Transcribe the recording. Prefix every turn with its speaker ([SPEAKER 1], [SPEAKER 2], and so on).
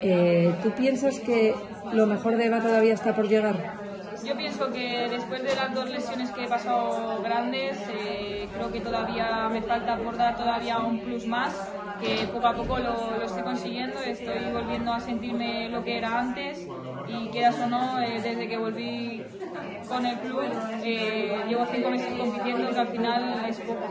[SPEAKER 1] Eh, ¿Tú piensas que lo mejor de Eva todavía está por llegar?
[SPEAKER 2] Yo pienso que después de las dos lesiones que he pasado grandes, eh, creo que todavía me falta por dar todavía un plus más, que poco a poco lo, estoy consiguiendo, estoy volviendo a sentirme lo que era antes y quieras o no, eh, desde que volví con el club, eh, llevo cinco meses compitiendo que al final es poco.